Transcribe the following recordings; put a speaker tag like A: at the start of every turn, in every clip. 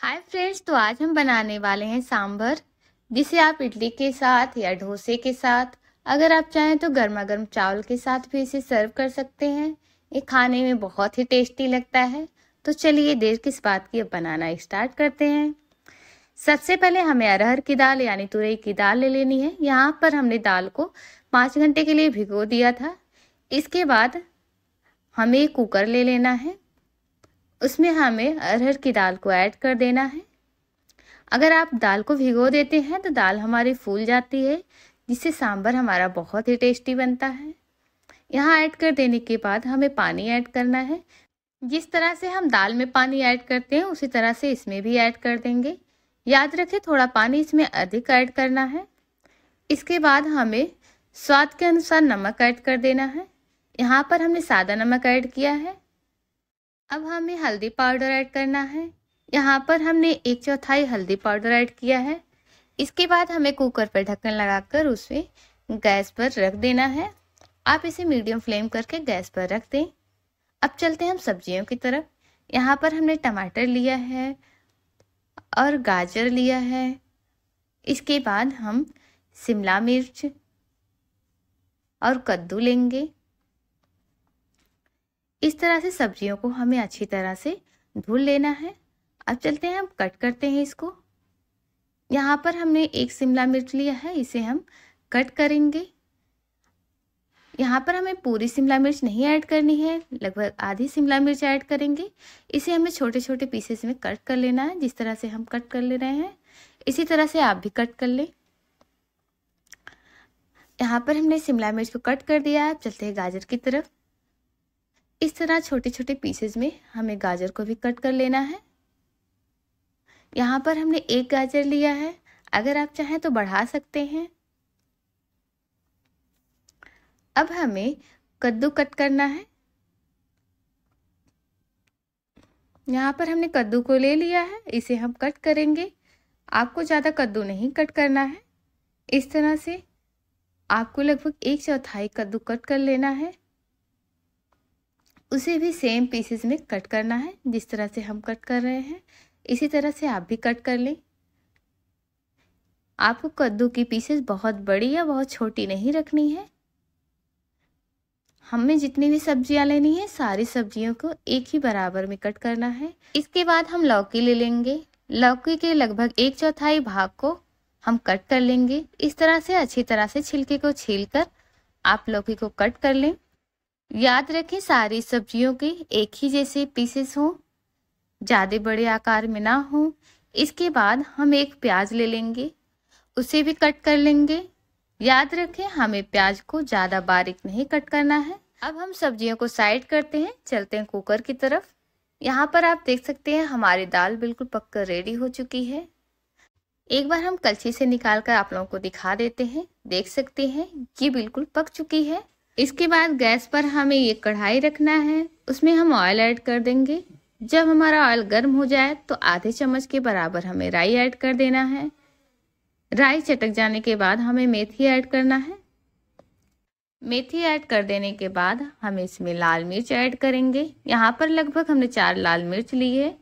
A: Hi friends तो आज हम बनाने वाले हैं सांभर। जिसे आप इडली के साथ या डोसे के साथ, अगर आप चाहें तो गर्मा गर्म चावल के साथ भी इसे सर्व कर सकते हैं। ये खाने में बहुत ही टेस्टी लगता है। तो चलिए देर किस बात की अब बनाना स्टार्ट करते हैं। सबसे पहले हमें अरहर की दाल यानी तुरई की दाल ले लेनी है। यहाँ पर हमने दाल को पाँच घंटे के लिए भिगो दिया था। इसके बाद हमें कुकर ले लेना है। उसमें हमें अरहर की दाल को ऐड कर देना है। अगर आप दाल को भिगो देते हैं तो दाल हमारी फूल जाती है, जिससे सांभर हमारा बहुत ही टेस्टी बनता है। यहाँ ऐड कर देने के बाद हमें पानी ऐड करना है। जिस तरह से हम दाल में पानी ऐड करते हैं, उसी तरह से इसमें भी ऐड कर देंगे। याद रखें, थोड़ा पानी इसमें अधिक ऐड करना है। इसके बाद हमें स्वाद के अनुसार नमक ऐड कर देना है। यहाँ पर हमने सादा नमक ऐड किया है। अब हमें हल्दी पाउडर ऐड करना है। यहाँ पर हमने एक चौथाई हल्दी पाउडर ऐड किया है। इसके बाद हमें कुकर पर ढक्कन लगाकर उसे गैस पर रख देना है। आप इसे मीडियम फ्लेम करके गैस पर रख दें। अब चलते हैं हम सब्जियों की तरफ़। यहाँ पर हमने टमाटर लिया है और गाजर लिया है। इसके बाद हम शिमला मिर्च और कद्दू लेंगे। इस तरह से सब्जियों को हमें अच्छी तरह से धुल लेना है। अब चलते हैं हम कट करते हैं इसको। यहाँ पर हमने एक शिमला मिर्च लिया है, इसे हम कट करेंगे। यहाँ पर हमें पूरी शिमला मिर्च नहीं ऐड करनी है, लगभग आधी शिमला मिर्च ऐड करेंगे। इसे हमें छोटे छोटे पीसेस में कट कर लेना है, जिस तरह से हम कट कर ले रहे हैं। इसी तरह से आप भी कट कर लें। यहाँ पर हमने शिमला मिर्च को कट कर दिया है चलते हैं गाजर की तरफ़। इस तरह छोटे छोटे पीसेस में हमें गाजर को भी कट कर लेना है। यहाँ पर हमने एक गाजर लिया है। अगर आप चाहें तो बढ़ा सकते हैं। अब हमें कद्दू कट करना है। यहाँ पर हमने कद्दू को ले लिया है। इसे हम कट करेंगे। आपको ज़्यादा कद्दू नहीं कट करना है। इस तरह से आपको लगभग एक चौथाई कद्दू कट कर लेना है। उसे भी सेम पीसेस में कट करना है, जिस तरह से हम कट कर रहे हैं। इसी तरह से आप भी कट कर लें। आपको कद्दू की पीसेस बहुत बड़ी या बहुत छोटी नहीं रखनी है। हमें जितनी भी सब्ज़ियाँ लेनी है, सारी सब्जियों को एक ही बराबर में कट करना है। इसके बाद हम लौकी ले लेंगे। लौकी के लगभग एक चौथाई भाग को हम कट कर लेंगे। इस तरह से, अच्छी तरह से छिलके को छील कर आप लौकी को कट कर लें। याद रखें, सारी सब्जियों के एक ही जैसे पीसेस हों, ज़्यादा बड़े आकार में ना हो। इसके बाद हम एक प्याज ले लेंगे, उसे भी कट कर लेंगे। याद रखें, हमें प्याज को ज़्यादा बारीक नहीं कट करना है। अब हम सब्जियों को साइड करते हैं, चलते हैं कुकर की तरफ़। यहाँ पर आप देख सकते हैं, हमारी दाल बिल्कुल पककर रेडी हो चुकी है। एक बार हम कलछी से निकाल कर आप लोगों को दिखा देते हैं। देख सकते हैं, ये बिल्कुल पक चुकी है। इसके बाद गैस पर हमें ये कढ़ाई रखना है। उसमें हम ऑयल ऐड कर देंगे। जब हमारा ऑयल गर्म हो जाए तो आधे चम्मच के बराबर हमें राई ऐड कर देना है। राई चटक जाने के बाद हमें मेथी ऐड करना है। मेथी ऐड कर देने के बाद हम इसमें लाल मिर्च ऐड करेंगे। यहाँ पर लगभग हमने चार लाल मिर्च ली है।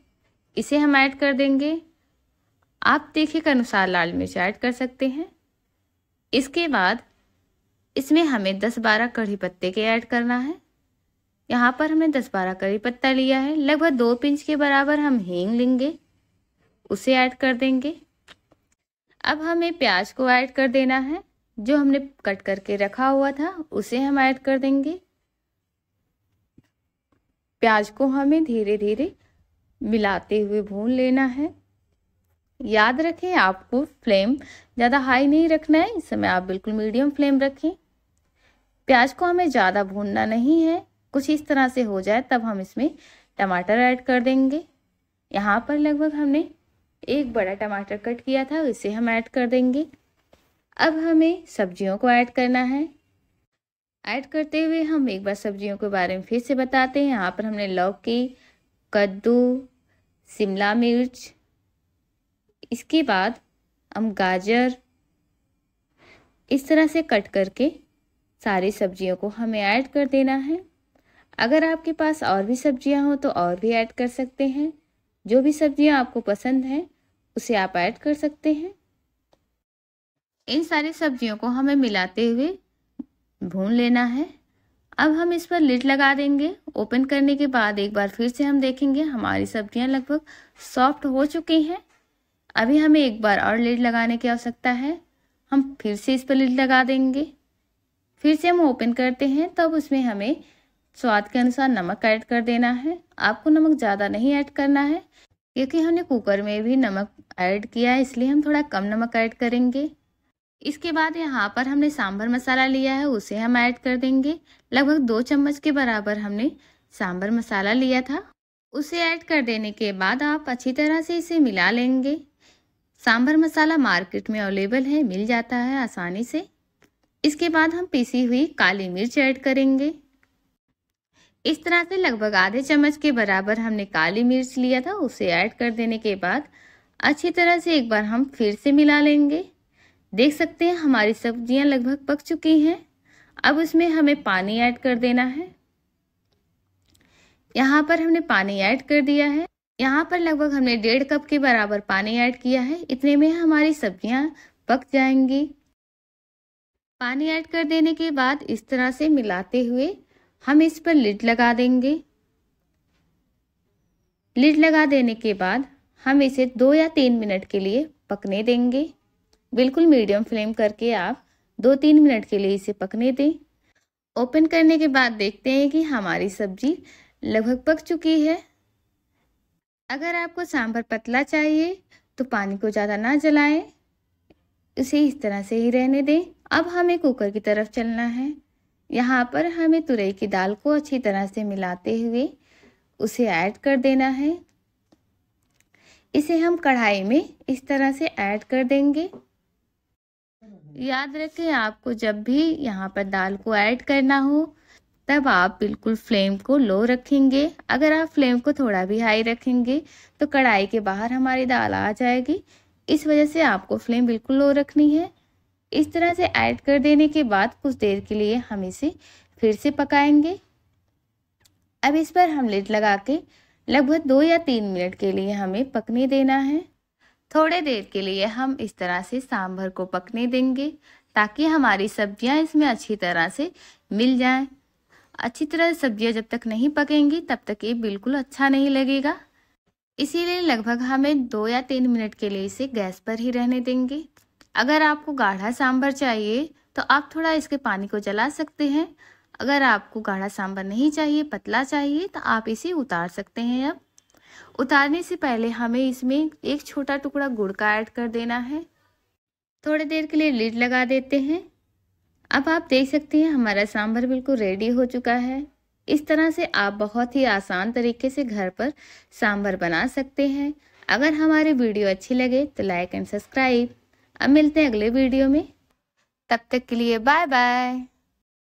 A: इसे हम ऐड कर देंगे। आप तीखे के अनुसार लाल मिर्च ऐड कर सकते हैं। इसके बाद इसमें हमें दस बारह कढ़ी पत्ते के ऐड करना है। यहाँ पर हमने दस बारह कढ़ी पत्ता लिया है। लगभग दो पिंच के बराबर हम हींग लेंगे। उसे ऐड कर देंगे। अब हमें प्याज को ऐड कर देना है। जो हमने कट करके रखा हुआ था, उसे हम ऐड कर देंगे। प्याज को हमें धीरे धीरे मिलाते हुए भून लेना है। याद रखें, आपको फ्लेम ज़्यादा हाई नहीं रखना है। इस समय आप बिल्कुल मीडियम फ्लेम रखें। प्याज को हमें ज़्यादा भूनना नहीं है। कुछ इस तरह से हो जाए, तब हम इसमें टमाटर ऐड कर देंगे। यहाँ पर लगभग हमने एक बड़ा टमाटर कट किया था, इसे हम ऐड कर देंगे। अब हमें सब्जियों को ऐड करना है। ऐड करते हुए हम एक बार सब्जियों के बारे में फिर से बताते हैं। यहाँ पर हमने लौकी कद्दू, शिमला मिर्च। इसके बाद हम गाजर इस तरह से कट करके सारी सब्जियों को हमें ऐड कर देना है। अगर आपके पास और भी सब्ज़ियाँ हो तो और भी ऐड कर सकते हैं। जो भी सब्ज़ियाँ आपको पसंद हैं, उसे आप ऐड कर सकते हैं। इन सारी सब्जियों को हमें मिलाते हुए भून लेना है। अब हम इस पर लिड लगा देंगे। ओपन करने के बाद एक बार फिर से हम देखेंगे हमारी सब्ज़ियाँ लगभग सॉफ्ट हो चुकी हैं। अभी हमें एक बार और लिड लगाने की आवश्यकता है। हम फिर से इस पर लिड लगा देंगे। फिर से हम ओपन करते हैं, तब उसमें हमें स्वाद के अनुसार नमक ऐड कर देना है। आपको नमक ज़्यादा नहीं ऐड करना है, क्योंकि हमने कुकर में भी नमक ऐड किया है, इसलिए हम थोड़ा कम नमक ऐड करेंगे। इसके बाद यहाँ पर हमने सांभर मसाला लिया है, उसे हम ऐड कर देंगे। लगभग दो चम्मच के बराबर हमने सांभर मसाला लिया था। उसे ऐड कर देने के बाद आप अच्छी तरह से इसे मिला लेंगे। सांभर मसाला मार्केट में अवेलेबल है, मिल जाता है आसानी से। इसके बाद हम पीसी हुई काली मिर्च ऐड करेंगे। इस तरह से लगभग आधे चम्मच के बराबर हमने काली मिर्च लिया था, उसे ऐड कर देने के बाद अच्छी तरह से एक बार हम फिर से मिला लेंगे। देख सकते हैं हमारी सब्ज़ियाँ लगभग पक चुकी हैं। अब उसमें हमें पानी ऐड कर देना है। यहाँ पर हमने पानी ऐड कर दिया है। यहाँ पर लगभग हमने डेढ़ कप के बराबर पानी ऐड किया है। इतने में हमारी सब्ज़ियाँ पक जाएँगी। पानी ऐड कर देने के बाद इस तरह से मिलाते हुए हम इस पर लिड लगा देंगे। लिड लगा देने के बाद हम इसे दो या तीन मिनट के लिए पकने देंगे। बिल्कुल मीडियम फ्लेम करके आप दो तीन मिनट के लिए इसे पकने दें। ओपन करने के बाद देखते हैं कि हमारी सब्ज़ी लगभग पक चुकी है। अगर आपको सांभर पतला चाहिए तो पानी को ज़्यादा ना जलाएँ। इसे इस तरह से ही रहने दें। अब हमें कुकर की तरफ़ चलना है। यहाँ पर हमें तुरई की दाल को अच्छी तरह से मिलाते हुए उसे ऐड कर देना है। इसे हम कढ़ाई में इस तरह से ऐड कर देंगे। याद रखें, आपको जब भी यहाँ पर दाल को ऐड करना हो, तब आप बिल्कुल फ्लेम को लो रखेंगे। अगर आप फ्लेम को थोड़ा भी हाई रखेंगे तो कढ़ाई के बाहर हमारी दाल आ जाएगी। इस वजह से आपको फ्लेम बिल्कुल लो रखनी है। इस तरह से ऐड कर देने के बाद कुछ देर के लिए हम इसे फिर से पकाएँगे। अब इस पर हम लिड लगा के लगभग दो या तीन मिनट के लिए हमें पकने देना है। थोड़े देर के लिए हम इस तरह से सांभर को पकने देंगे ताकि हमारी सब्ज़ियाँ इसमें अच्छी तरह से मिल जाएँ। अच्छी तरह सब्ज़ियाँ जब तक नहीं पकेंगी तब तक ये बिल्कुल अच्छा नहीं लगेगा। इसीलिए लगभग हमें दो या तीन मिनट के लिए इसे गैस पर ही रहने देंगे। अगर आपको गाढ़ा सांभर चाहिए तो आप थोड़ा इसके पानी को जला सकते हैं। अगर आपको गाढ़ा सांभर नहीं चाहिए, पतला चाहिए तो आप इसे उतार सकते हैं अब। उतारने से पहले हमें इसमें एक छोटा टुकड़ा गुड़ का ऐड कर देना है। थोड़ी देर के लिए लीड लगा देते हैं। अब आप देख सकते हैं हमारा सांभर बिल्कुल रेडी हो चुका है। इस तरह से आप बहुत ही आसान तरीके से घर पर सांभर बना सकते हैं। अगर हमारी वीडियो अच्छी लगे तो लाइक एंड सब्सक्राइब। अब मिलते हैं अगले वीडियो में। तब तक के लिए बाय बाय।